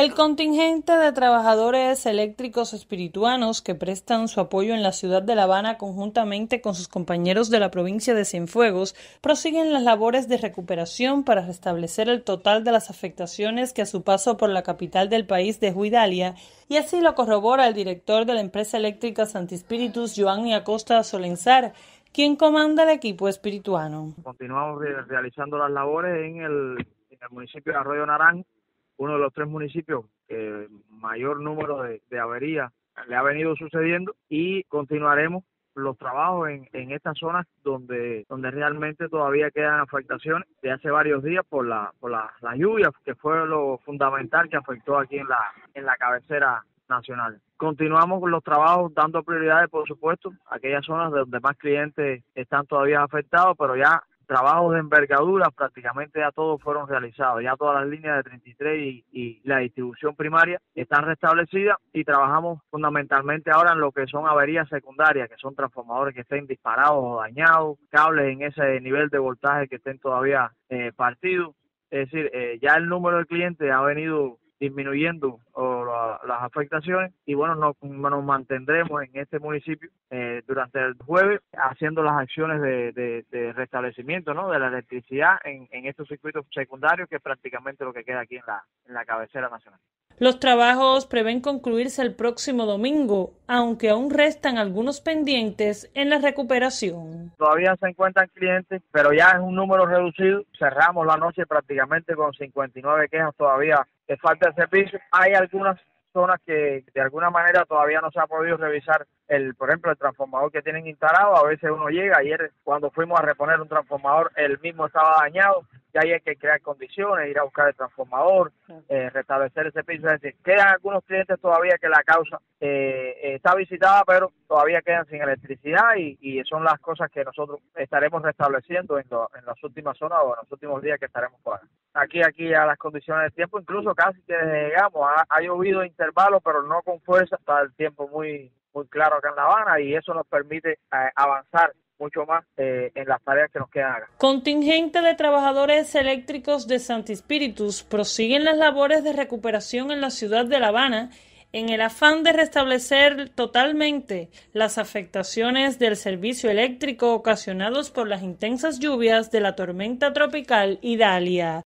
El contingente de trabajadores eléctricos espirituanos que prestan su apoyo en la ciudad de La Habana conjuntamente con sus compañeros de la provincia de Cienfuegos prosiguen las labores de recuperación para restablecer el total de las afectaciones que a su paso por la capital del país de Huidalia y así lo corrobora el director de la empresa eléctrica Santispíritus, Joan Acosta Solenzar, quien comanda el equipo espirituano. Continuamos realizando las labores en el, en el municipio de Arroyo Naranjo uno de los tres municipios que mayor número de, averías le ha venido sucediendo y continuaremos los trabajos en, en estas zonas donde donde realmente todavía quedan afectaciones de hace varios días por la por la lluvia que fue lo fundamental que afectó aquí en la en la cabecera nacional. Continuamos con los trabajos dando prioridades, por supuesto, a aquellas zonas donde más clientes están todavía afectados, pero ya trabajos de envergadura prácticamente ya todos fueron realizados, ya todas las líneas de 33 y, la distribución primaria están restablecidas y trabajamos fundamentalmente ahora en lo que son averías secundarias, que son transformadores que estén disparados o dañados, cables en ese nivel de voltaje que estén todavía eh, partidos. Es decir, eh, ya el número de clientes ha venido disminuyendo las afectaciones y bueno, nos, nos, mantendremos en este municipio eh, durante el jueves haciendo las acciones de, de, restablecimiento ¿no? de la electricidad en, en, estos circuitos secundarios que es prácticamente lo que queda aquí en la, en la cabecera nacional. Los trabajos prevén concluirse el próximo domingo, aunque aún restan algunos pendientes en la recuperación. Todavía se encuentran clientes, pero ya es un número reducido. Cerramos la noche prácticamente con 59 quejas todavía de falta de servicio. Hay algunas zonas que de alguna manera todavía no se ha podido revisar el, por ejemplo, el transformador que tienen instalado. A veces uno llega, ayer cuando fuimos a reponer un transformador, el mismo estaba dañado, ya hay que crear condiciones, ir a buscar el transformador, eh, restablecer ese piso. Es decir, quedan algunos clientes todavía que la causa eh, está visitada, pero todavía quedan sin electricidad y, y, son las cosas que nosotros estaremos restableciendo en, en las últimas zonas o en los últimos días que estaremos por aquí. Aquí, a las condiciones del tiempo, incluso casi que llegamos, ha, ha llovido intervalos, pero no con fuerza, está el tiempo muy muy claro acá en La Habana y eso nos permite eh, avanzar mucho más eh, en las tareas que nos quedan acá. Contingente de trabajadores eléctricos de Santi Spiritus prosiguen las labores de recuperación en la ciudad de La Habana en el afán de restablecer totalmente las afectaciones del servicio eléctrico ocasionados por las intensas lluvias de la tormenta tropical Idalia.